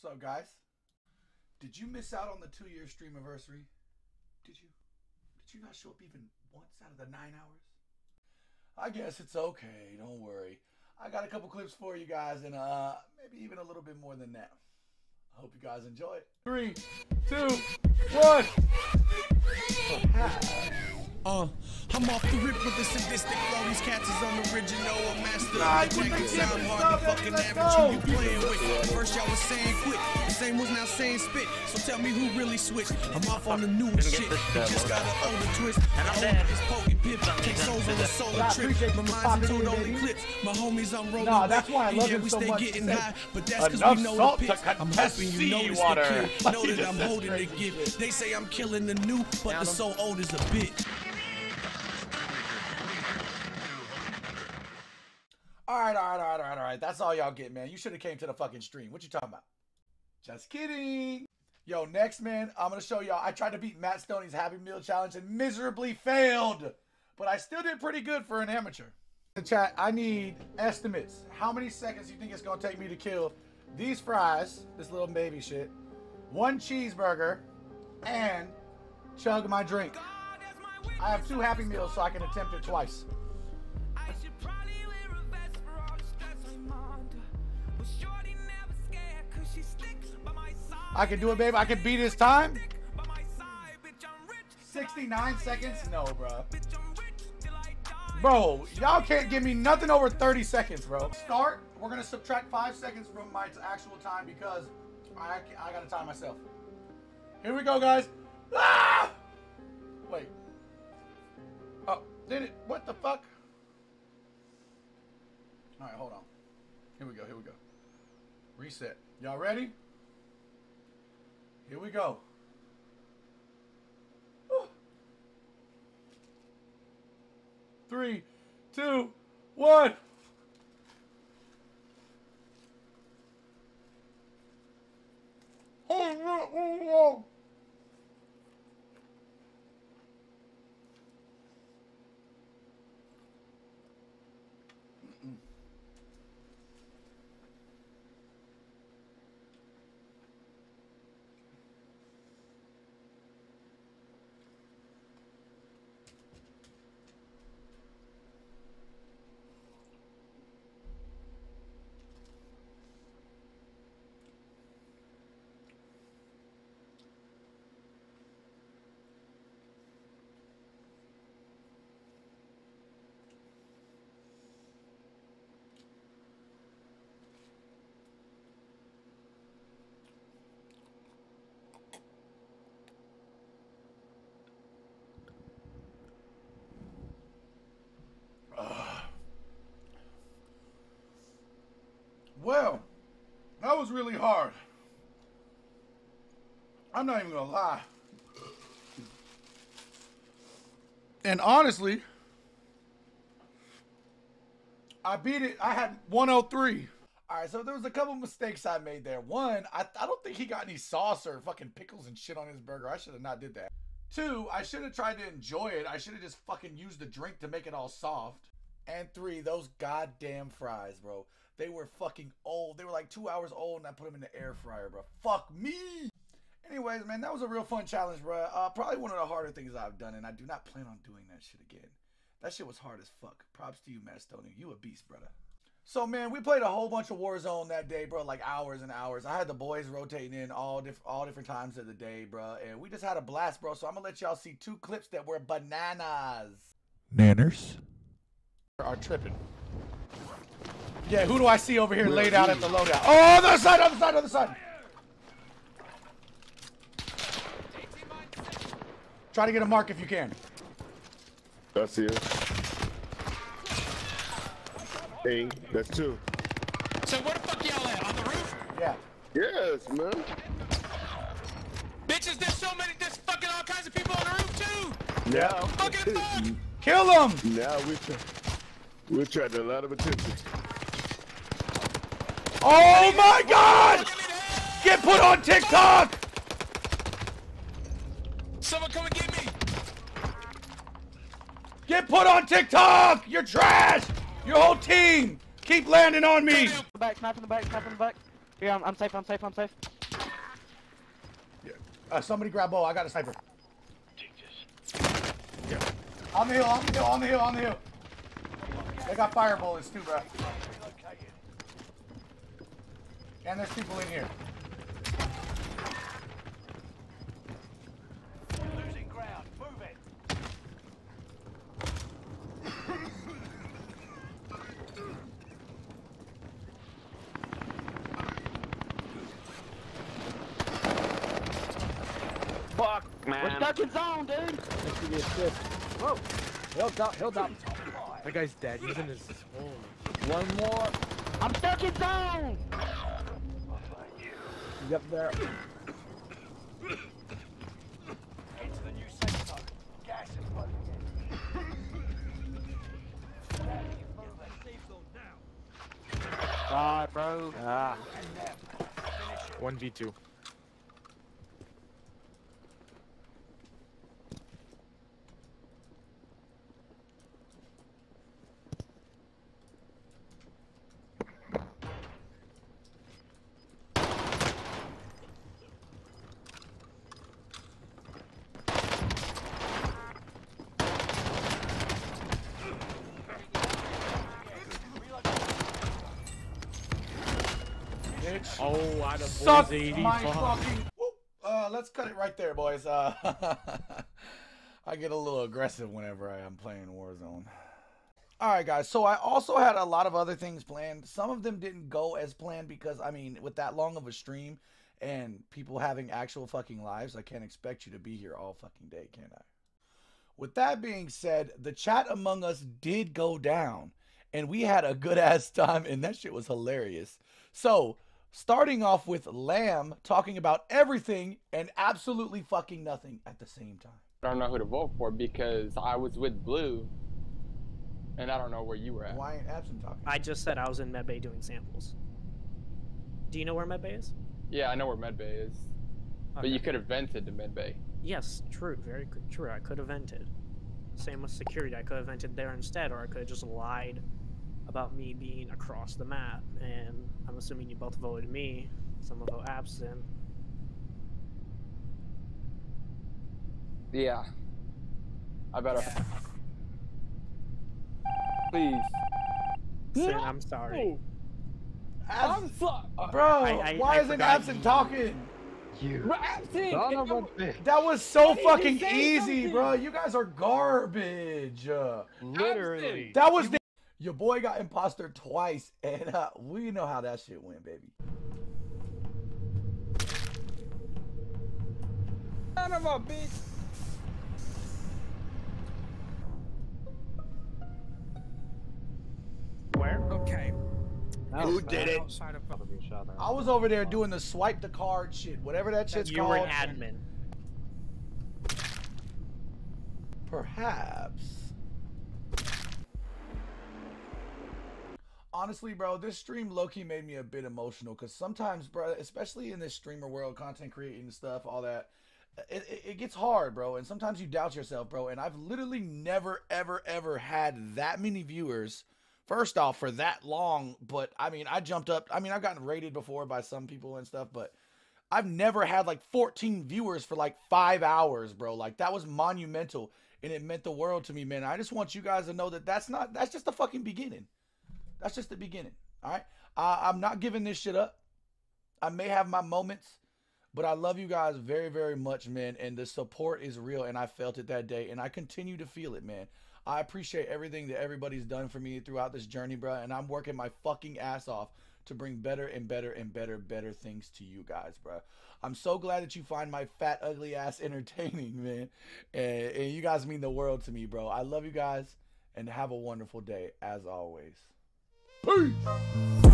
So, guys, did you miss out on the two-year stream anniversary? Did you? Did you not show up even once out of the nine hours? I guess it's okay. Don't worry. I got a couple clips for you guys, and uh, maybe even a little bit more than that. I hope you guys enjoy it. Three, two, one. Uh, I'm off the rip with the sadistic flow. These cats is on the original, a master Nah, of the you jacket. Sound hard to so fucking average who you playing with. First y'all was saying quit, the same was now saying spit. So tell me who really switched. I'm off on the new shit. Just got an older twist. And I'm My dead. old is poking pip. Take souls on a solar I trip. My mind's popping into in, only clips. My homies I'm rolling Nah, that's why I And love yeah, him we so stay much. getting high, but that's cause we know salt the to. I'm contest hoping you notice the seawater." kid. Know that I'm says holding the gift. They say I'm killing the new, but the so old is a bit. All right, all right, all right, all right, all right. That's all y'all get, man. You should have came to the fucking stream. What you talking about? Just kidding. Yo, next, man, I'm gonna show y'all. I tried to beat Matt Stonie's Happy Meal Challenge and miserably failed, but I still did pretty good for an amateur. In chat, I need estimates. How many seconds do you think it's gonna take me to kill these fries, this little baby shit, one cheeseburger, and chug my drink? I have two Happy Meals, so I can attempt it twice. I can do it, babe. I can beat his time. Stick by my side, bitch, I'm rich. till I 69 seconds? No, bro. Bro, y'all can't give me nothing over 30 seconds, bro. Start. We're gonna subtract five seconds from my actual time because I I gotta time myself. Here we go, guys. Ah! Wait. Oh, did it? What the fuck? All right, hold on. Here we go. Here we go. Reset. Y'all ready? Here we go. Oh. Three, two, one. Oh, Well, that was really hard. I'm not even gonna lie. And honestly, I beat it. I had 103. All right, so there was a couple mistakes I made there. One, I, I don't think he got any sauce or fucking pickles and shit on his burger. I should have not did that. Two, I should have tried to enjoy it. I should have just fucking used the drink to make it all soft. And three, those goddamn fries, bro. They were fucking old. They were like two hours old, and I put them in the air fryer, bro. Fuck me. Anyways, man, that was a real fun challenge, bro. Uh, probably one of the harder things I've done, and I do not plan on doing that shit again. That shit was hard as fuck. Props to you, Matt Stonie. You a beast, brother. So, man, we played a whole bunch of Warzone that day, bro. Like hours and hours. I had the boys rotating in all diff- all different times of the day, bro, and we just had a blast, bro. So I'm gonna let y'all see two clips that were bananas. Nanners. Are tripping. Yeah, who do I see over here laid out at the loadout? Oh, other side, other side, other side. Try to get a mark if you can. That's here. Hey, that's two. So where the fuck y'all at? On the roof? Yeah. Yes, man. Bitches, there's so many, there's fucking all kinds of people on the roof too! Now, Fucking fuck! Kill them! now we try, we attracting a lot of attention. Oh my god! Get put on TikTok! Someone come and get me! Get put on TikTok! You're trash! Your whole team! Keep landing on me! the back, snap in the back, snap in the back. Here, I'm, I'm safe, I'm safe, I'm safe. Uh, somebody grab bow. I got a sniper. On the hill, on the hill, on the hill, on the hill. They got fire bullets too, bro. And there's people in here. Losing ground. Move it. Fuck, We're stuck in zone, dude. Let's give you a assist. Whoa. Hill top, hill top. That guy's dead. He's in his home. One more. I'm stuck in zone. He's up there. Get to the new safe zone. Gas is closing in. God, bro. Ah. 1v2. Bitch. Oh, out of Suck boys 80. my fucking. Whoop. Uh, let's cut it right there, boys. Uh, I get a little aggressive whenever I am playing Warzone. All right, guys. So I also had a lot of other things planned. Some of them didn't go as planned because I mean, with that long of a stream and people having actual fucking lives, I can't expect you to be here all fucking day, can I? With that being said, the chat among us did go down, and we had a good ass time, and that shit was hilarious. So, starting off with Lamb talking about everything and absolutely fucking nothing at the same time. I don't know who to vote for because I was with Blue, and I don't know where you were at. Why ain't Absent talking? I just said I was in Medbay doing samples. Do you know where Medbay is? Yeah, I know where Medbay is, but you could have vented to Medbay. Yes, true, very true. I could have vented. Same with security. I could have vented there instead, or I could have just lied about me being across the map. And I'm assuming you both voted me. Some of vote absent. Yeah. I better. Please. Sin, I'm sorry. Absent, so- bro, I- I- why I isn't Absent you- talking? Bro, absent! Son of a bitch. That was so didn't fucking easy, something. bro. You guys are garbage. Uh, Literally. that was the- your boy got imposter twice, and uh, we know how that shit went, baby. Son of a bitch! Where? Okay. Who did it? I was over there doing the swipe the card shit, whatever that shit's You called. were an admin. Perhaps. Honestly, bro, this stream low-key made me a bit emotional because sometimes, bro, especially in this streamer world, content creating stuff, all that, it, it, it gets hard, bro. And sometimes you doubt yourself, bro. And I've literally never, ever, ever had that many viewers. First off, for that long, but I mean, I jumped up. I mean, I've gotten rated before by some people and stuff, but I've never had like 14 viewers for like five hours, bro. Like that was monumental, and it meant the world to me, man. I just want you guys to know that that's not that's just the fucking beginning. That's just the beginning. All right, I, I'm not giving this shit up. I may have my moments, but I love you guys very, very much, man. And the support is real, and I felt it that day, and I continue to feel it, man. I appreciate everything that everybody's done for me throughout this journey, bro. And I'm working my fucking ass off to bring better and better and better, better things to you guys, bro. I'm so glad that you find my fat, ugly ass entertaining, man. And, and you guys mean the world to me, bro. I love you guys, and have a wonderful day, as always. Peace.